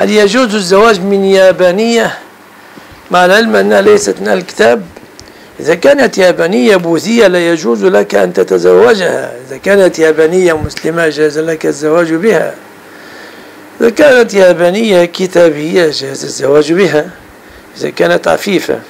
هل يجوز الزواج من يابانية؟ مع العلم أنها ليست من الكتاب. إذا كانت يابانية بوذية لا يجوز لك أن تتزوجها. إذا كانت يابانية مسلمة جاز لك الزواج بها. إذا كانت يابانية كتابية جاز الزواج بها. إذا كانت عفيفة.